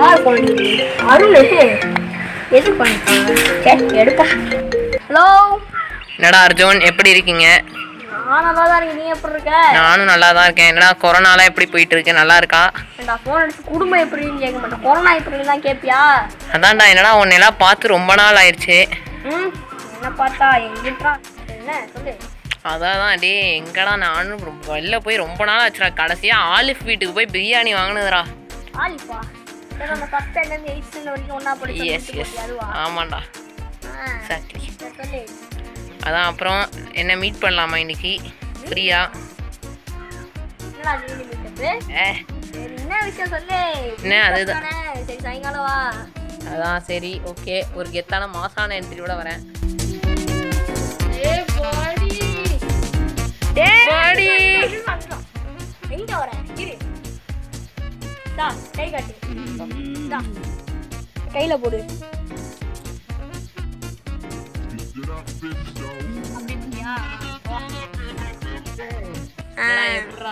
யார் அருள் எது ஹலோ என்னடா அர்ஜுன் எப்படி இருக்கீங்க? நான் நல்லா தான் இருக்கேன். நீ எப்படி இருக்க? நானும் நல்லா தான் இருக்கேன். என்னடா கொரோனாலாம் எப்படி போயிட்டு இருக்கு? நல்லா இருக்கா? ஏண்டா ஃபோன் அடிச்சு குடும்பம் எப்படின்னு கேட்க மாட்டேன். கொரோனா எப்படின்னு தான் கேட்பியா அதான்டா என்னடா உன்னையெல்லாம் பார்த்து ரொம்ப நாள் ஆயிடுச்சு. ம் என்ன பார்த்தா? எங்கிட்டா? என்ன? சொல்லு. அதான் டே எங்கடா நானும் வெளில போய் ரொம்ப நாள் ஆச்சுடா. கடைசியாக ஆலிஃப் வீட்டுக்கு போய் பிரியாணி வாங்கினதுடா. ஆலிப்பா. அந்த ஃபஸ்ட் ஸ்டாண்டர்ட் எயிட் ஸ்டாண்டர்ட் வரைக்கும் ஒன்றா படிச்சு எஸ் எஸ் ஆமாண்டா. ஆ எக்ஸாக்ட்லி அதான் அப்புறம் என்ன மீட் பண்ணலாமா இன்னைக்கு? ஃப்ரீயா என்ன விஷயம் சொல்லு? என்ன அதுதான். தானே? சரி சாயங்காலம் வா. அதான் சரி ஓகே ஒரு கெத்தான மாசான என்ட்ரியோட வரேன். கை காட்டு. கையில போடு.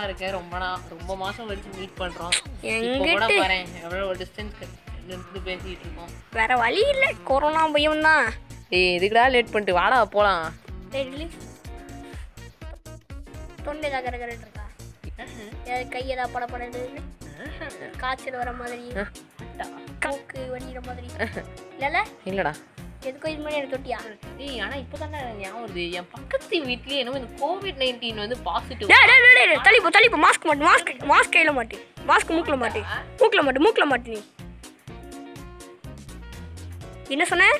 இருக்க? ரொம்ப ரொம்ப மாசம் கழிச்சு மீட் பண்றோம். கூட பாரேன் எவ்வளவு டிஸ்டன்ஸ் நின்று பேசிட்டு இருக்கோம். வேற வழி இல்ல. கொரோனா பயம் தான். ஏய் எதுக்குடா லேட் பண்ணிட்டு? வாடா போலாம். தொண்டை கரகரன்னு இருக்கா கை ஏதாவது பட படது காய்ச்சல் வர மாதிரி மூக்கு வடிகிற மாதிரி. இல்லைல்ல? இல்லடா. எதுக்கும் இது மாதிரி எனக்கு தொட்டியா? ஏய் ஆனா இப்போதானே ஞாபகம் வருது. என் பக்கத்து வீட்லயே என்னமோ இந்த கோவிட் நைன்டீன் வந்து பாசிட்டிவ் டேய் டேய் டேய், டேய் தள்ளிப்போ தள்ளிப்போ. மாஸ்க் மாட்டு மாஸ்க் மாஸ்க் கையில மாட்டு. மாஸ்க் மூக்கில் மாட்டு. மூக்கில் மாட்டு மூக்கில் மாட்டு நீ. என்ன சொன்ன?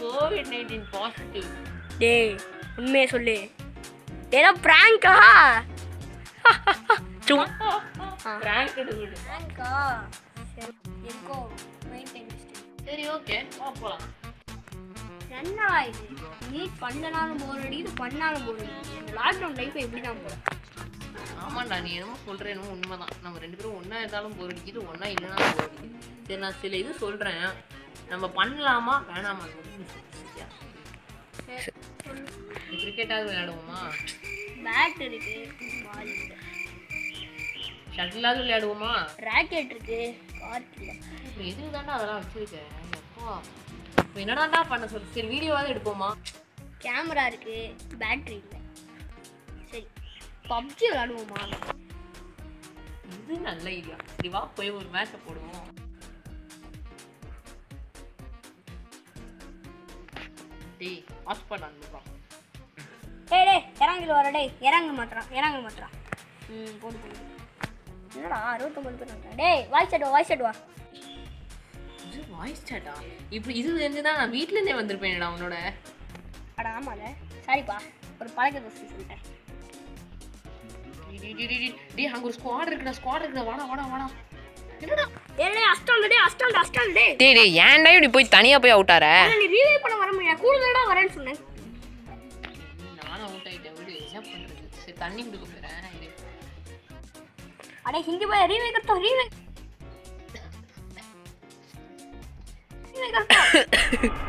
கோவிட் நைன்டீன் பாசிட்டிவ் டேய் உண்மையை சொல்லு. ஏதோ ப்ராங்கா பிராங்க் சரி ஓகே வா போலாம். என்னடா இது நீ பண்ணனாலும் போர் அடிக்குது பண்ணாலும் போர் அடிக்குது இந்த லாக்டவுன் லைஃப் எப்படி தான் போகிறேன் ஆமாண்டா நீ என்னமோ சொல்ற என்னமோ உண்மைதான். நம்ம ரெண்டு பேரும் ஒண்ணா இருந்தாலும் போர் அடிக்குது ஒண்ணா இல்லைனாலும் போர் அடிக்குது. சரி நான் சில இது சொல்றேன். நம்ம பண்ணலாமா வேணாமா கிரிக்கெட்டாவது விளையாடுவோமா? பேட் இருக்கு. பால் ஷட்டிலாவது விளையாடுவோமா? ராக்கெட் இருக்கு எதுக்கு தாண்டா அதெல்லாம் வச்சிருக்கேன் எப்பா. இப்போ என்னடாண்டா பண்ண சொல்லு சரி வீடியோவாவது எடுப்போமா? கேமரா இருக்கு பேட்டரி இல்லை. சரி பப்ஜி விளாடுவோமா இது நல்ல ஐடியா சரி வா போய் ஒரு மேட்சை போடுவோம். டேய் ஹாஸ்பாட் அனுப்புறான் டேய் டேய் இறங்கில வர டேய் இறங்க மாட்டான் இறங்க மாட்டான் ம் போடு போடு. என்னடா அறுபத்தொம்பது பேர். டேய் வாய்ஸ் வா வாய்ஸ் அட் வா. இது வாய்ஸ் சாட்டா இப்படி இது தெரிஞ்சுதான் நான் வீட்ல இருந்தே வந்திருப்பேன்டா உன்னோட? அட ஆமால. சாரிப்பா. ஒரு பழக்க தோசை சொல்லிட்டேன். டேய், அங்க ஒரு ஸ்குவாட் இருக்குடா ஸ்குவாட் இருக்குடா. வாடா வாடா வாடா. என்னடா? டேய் அஸ்டால் டேய் அஸ்டால் அஸ்டால் டேய். டேய் டேய் ஏன்டா இப்படி போய் தனியா போய் அவுட்டார ஆனா நீ ரீவே பண்ண வர முடியாது. கூடுதலடா வரேன்னு சொன்னேன். நானும் அவுட் ஆயிட்டேன். விடு என்ன பண்றது? சரி தண்ணி குடுக்க போறேன். अरे हिंदी में रीवे करता हूँ रीवे रीवे करता हूँ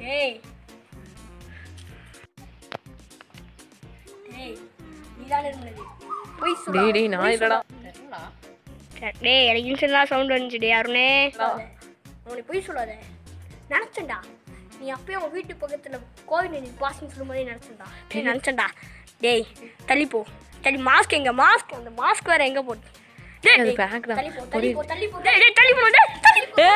டேய் டேய் நீதான் இருந்தது போய் சொல்லு டேய் டேய் நான் இல்லடா என்னடா டேய் எனக்கு இன்சென்ட்லாம் சவுண்ட் வந்துச்சு டேய் அருணே உனக்கு போய் சொல்லாத நினச்சேன்டா நீ அப்பயே உன் வீட்டு பக்கத்தில் கோவில் நீ பாசிங் சொல்லும்போதே நினச்சேன்டா டேய் நினச்சேன்டா டேய் தள்ளி போ. தள்ளி மாஸ்க் எங்க? மாஸ்க் அந்த மாஸ்க் வேற எங்க போட்டு? டேய். தள்ளி போ தள்ளி போ தள்ளி போ தள்ளி போ